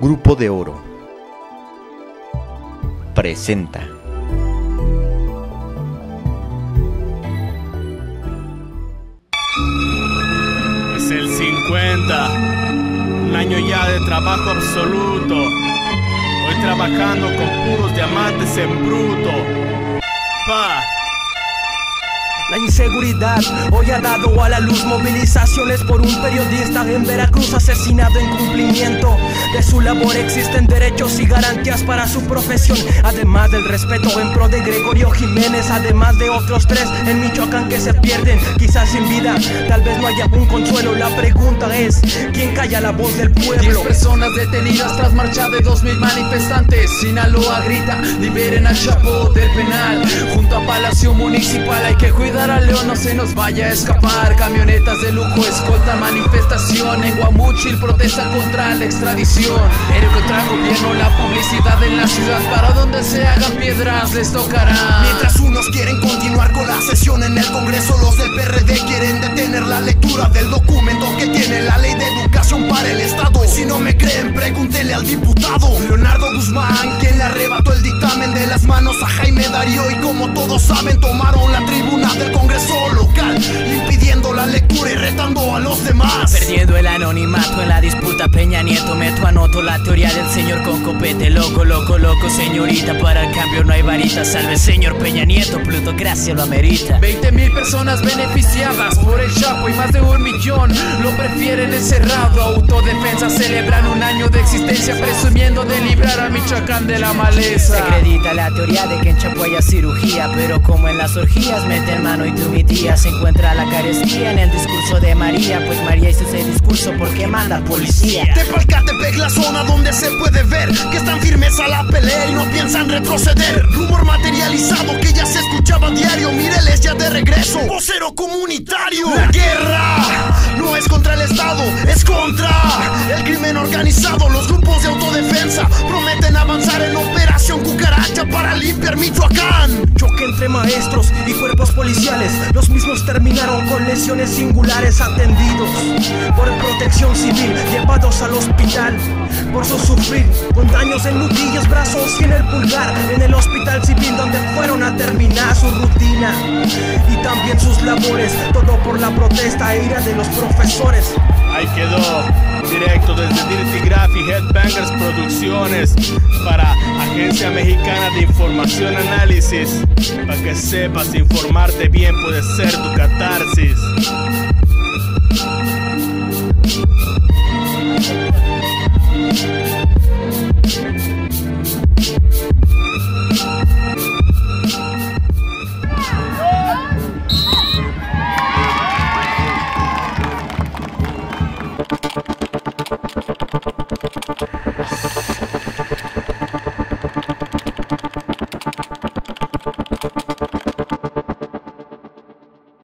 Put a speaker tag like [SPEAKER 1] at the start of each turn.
[SPEAKER 1] Grupo de Oro presenta.
[SPEAKER 2] Es el 50, un año ya de trabajo absoluto. Hoy trabajando con puros diamantes en bruto. Pa.
[SPEAKER 3] La inseguridad hoy ha dado a la luz movilizaciones por un periodista en Veracruz asesinado en cumplimiento de su labor. Existen derechos y garantías para su profesión, además del respeto en pro de Gregorio Jiménez, además de otros tres en Michoacán que se pierden, quizás sin vida. Tal vez no haya un consuelo. La pregunta es: ¿quién calla la voz del pueblo?
[SPEAKER 4] Diez personas detenidas tras marcha de dos mil manifestantes. Sinaloa grita: liberen al Chapo del penal. Junto a Palacio Municipal hay que cuidar a León, no se nos vaya a escapar. Camionetas de lujo escolta manifestación en Guamuchil, protesta contra la extradición. Pero contra gobierno, la publicidad en la ciudad. Para donde se hagan piedras les tocará.
[SPEAKER 5] Mientras unos quieren continuar con la sesión en el Congreso, los del PRD quieren detener la lectura del documento que tiene la ley de educación para el Estado. Si no me creen, pregúntele al diputado Leonardo Guzmán, quien le arrebató el dictamen de las manos a Jaime Darío. Y como todos saben, tomaron la
[SPEAKER 6] anonimato en la disputa Peña Nieto Meto anoto la teoría del señor con copete Loco, loco, loco, señorita Para el cambio no hay varita Salve señor Peña Nieto, plutocracia lo amerita
[SPEAKER 4] 20 mil personas beneficiadas por el Chapo y más de un millón lo prefieren encerrado. Autodefensa celebran un año de existencia presumiendo de librar a Michoacán de la maleza.
[SPEAKER 6] Se acredita la teoría de que en Chapo haya cirugía Pero como en las orgías meten mano y tú mi tía Se encuentra la carestía en el discurso de María Pues María hizo ese discurso porque manda policía
[SPEAKER 5] Tepalcatepec, la zona donde se puede ver que están firmes a la pelea y no piensan retroceder. Rumor materializado que ya se escuchaba a diario. Míreles ya de regreso. Vocero comunitario. La guerra no es contra el Estado, es contra el crimen organizado. Los grupos de autodefensa prometen avanzar en operación cucaracha para limpiar Michoacán.
[SPEAKER 3] Maestros y cuerpos policiales. Los mismos terminaron con lesiones singulares atendidos por protección civil, llevados al hospital por su sufrir, con daños en nudillos, brazos y en el pulgar. En el hospital civil donde fueron a terminar su rutina y también sus labores. Todo por la protesta e ira de los profesores.
[SPEAKER 2] Ahí quedó, directo desde Dirty Graph Headbangers Producciones para Agencia Mexicana de Información Análisis. Para que sepas informarte bien puede ser tu catarsis. you